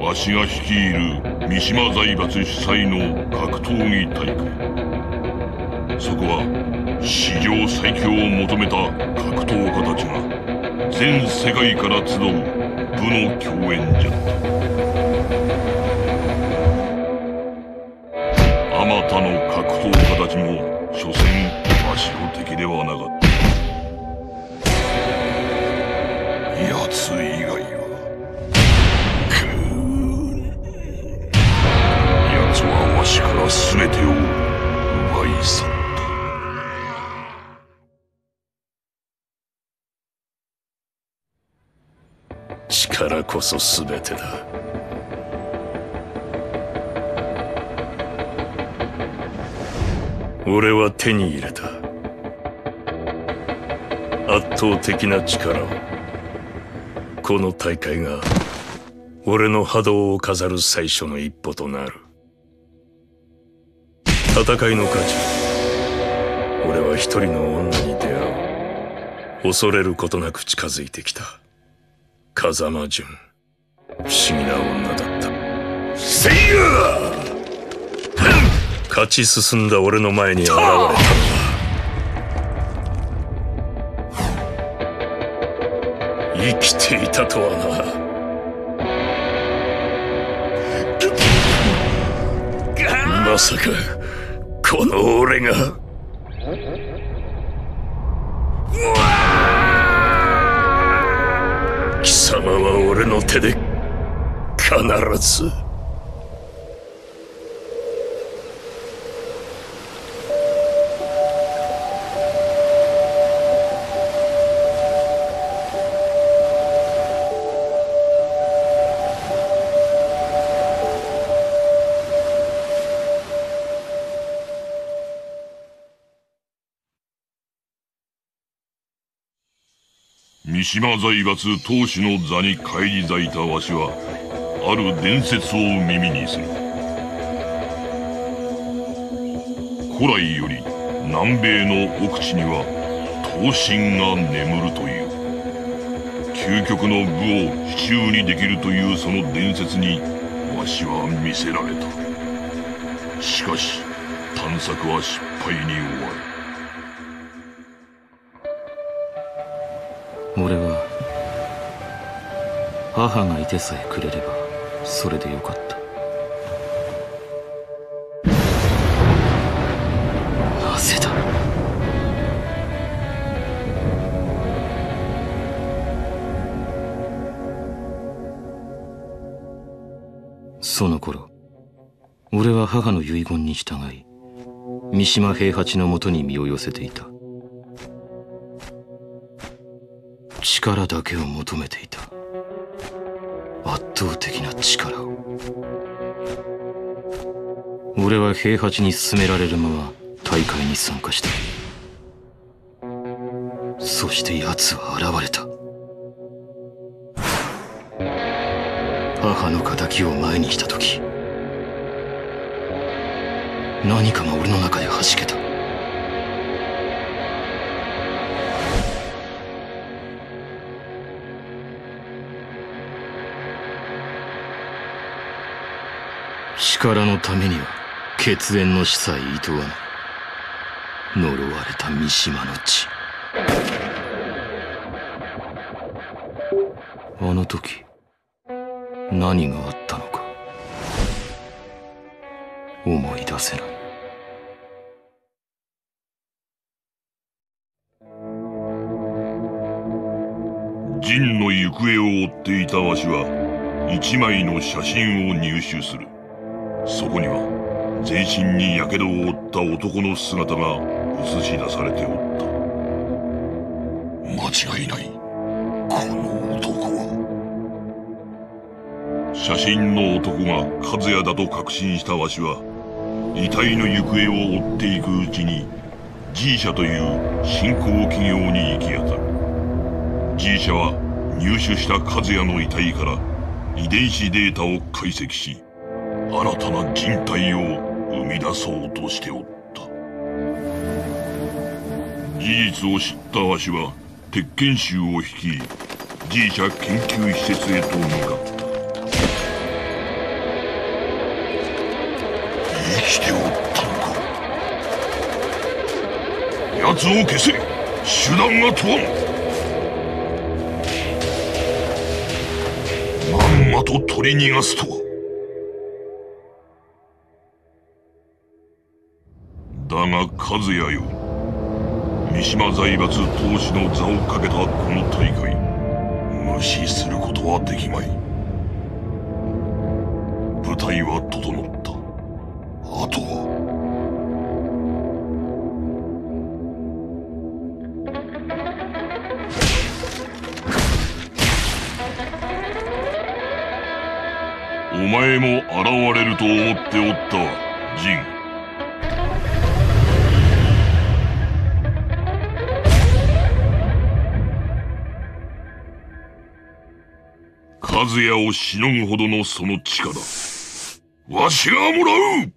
わしが率いる三島財閥主催の格闘技大会。そこは史上最強を求めた格闘家たちが全世界から集う部の共演じゃった。力こそ全てだ。俺は手に入れた。圧倒的な力を。この大会が俺の波動を飾る最初の一歩となる。戦いの価値俺は一人の女に出会う。恐れることなく近づいてきた。風間純不思議な女だった。せいや勝ち進んだ俺の前に現れた。のは生きていたとはな。まさかこの俺が。様は俺の手で必ず三島財閥当主の座に返り咲いたわしはある伝説を耳にする。古来より南米の奥地には刀身が眠るという。究極の部を手中にできるというその伝説にわしは見せられた。しかし探索は失敗に終わる。俺は母がいてさえくれればそれでよかった。なぜだ？その頃俺は母の遺言に従い三島平八のもとに身を寄せていた。力だけを求めていた。圧倒的な力を。俺は平八に勧められるまま大会に参加した。そして奴は現れた。母の敵を前にした時何かが俺の中で弾けた。力のためには血縁の死さえ厭わない呪われた三島の地あの時何があったのか思い出せない。陣の行方を追っていたわしは一枚の写真を入手する。そこには全身に火傷を負った男の姿が映し出されておった。間違いない。この男は。写真の男が和也だと確信したわしは遺体の行方を追っていくうちに G 社という新興企業に行き当たる。G 社は入手した和也の遺体から遺伝子データを解析し新たな人体を生み出そうとしておった。事実を知ったわしは鉄拳衆を率い G 社研究施設へと向かった。生きておったのか。奴を消せ。手段が問わん。まんまと取り逃がすとは。が和也よ。三島財閥当主の座をかけたこの大会無視することはできまい。舞台は整った。あとは。お前も現れると思っておったわ。和也をしのぐほどのその力わしがもらう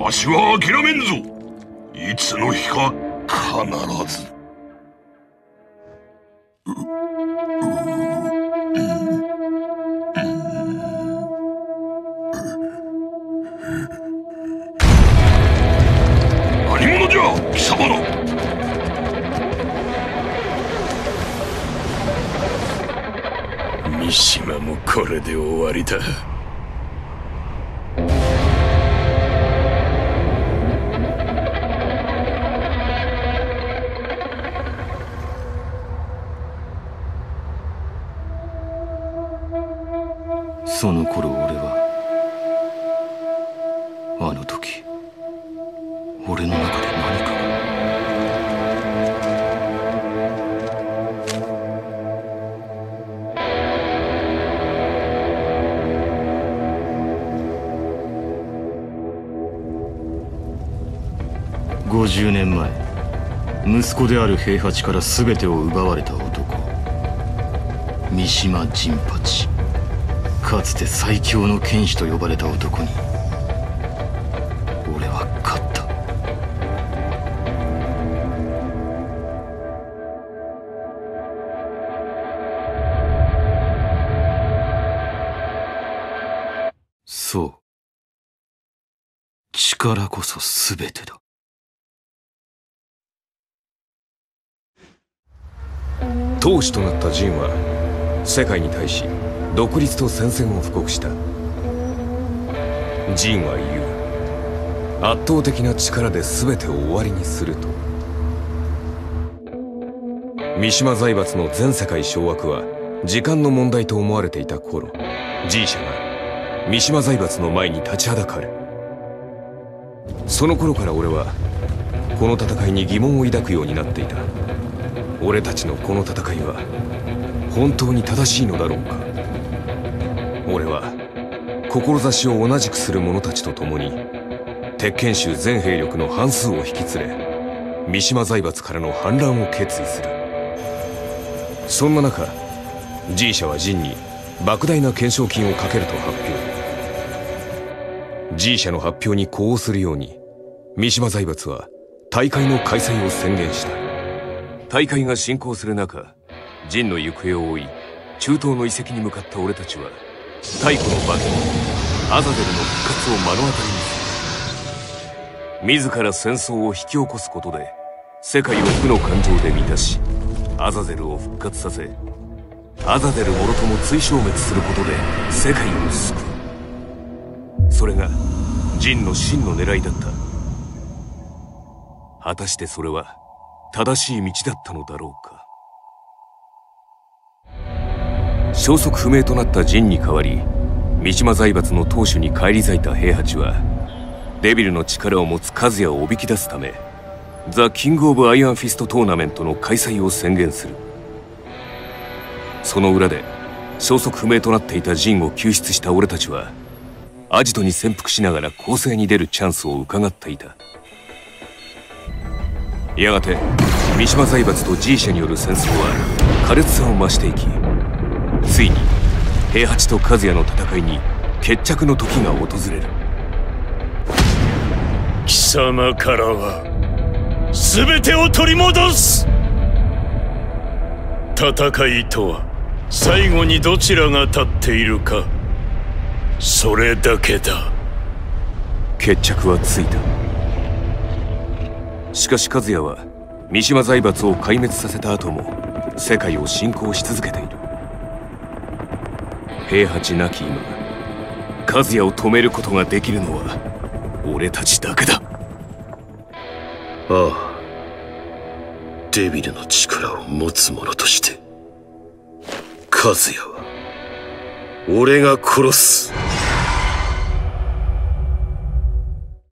わしは諦めんぞいつの日か必ず貴様ら三島もこれで終わりだ。その頃俺は50年前息子である平八から全てを奪われた男三島陣八かつて最強の剣士と呼ばれた男に俺は勝った。そう。力こそ全てだ。当主となったジンは世界に対し独立と戦線を布告した。ジンは言う。圧倒的な力で全てを終わりにすると。三島財閥の全世界掌握は時間の問題と思われていた頃。G 社が三島財閥の前に立ちはだかる。その頃から俺はこの戦いに疑問を抱くようになっていた。俺たちのこの戦いは本当に正しいのだろうか。俺は志を同じくする者たちと共に鉄拳衆全兵力の半数を引き連れ三島財閥からの反乱を決意する。そんな中 G 社は陣に莫大な懸賞金をかけると発表。G 社の発表に呼応するように三島財閥は大会の開催を宣言した。大会が進行する中陣の行方を追い中東の遺跡に向かった俺たちは太古の番人アザゼルの復活を目の当たりにする。自ら戦争を引き起こすことで世界を負の感情で満たしアザゼルを復活させアザゼルもろとも追消滅することで世界を救う。それが陣の真の狙いだった。果たしてそれは正しい道だったのだろうか。消息不明となった陣に代わり三島財閥の当主に返り咲いた平八はデビルの力を持つカズヤをおびき出すためザ・キング・オブ・アイアンフィストトーナメントの開催を宣言する。その裏で消息不明となっていたジンを救出した俺たちはアジトに潜伏しながら攻勢に出るチャンスを伺っていた。やがて三島財閥と G 社による戦争は苛烈さを増していきついに平八と和也の戦いに決着の時が訪れる。貴様からは全てを取り戻す!戦いとは最後にどちらが立っているかそれだけだ。決着はついたしかし和也は三島財閥を壊滅させた後も世界を侵攻し続けている。平八なき今和也を止めることができるのは俺たちだけだ。ああ。デビルの力を持つ者として和也は俺が殺す。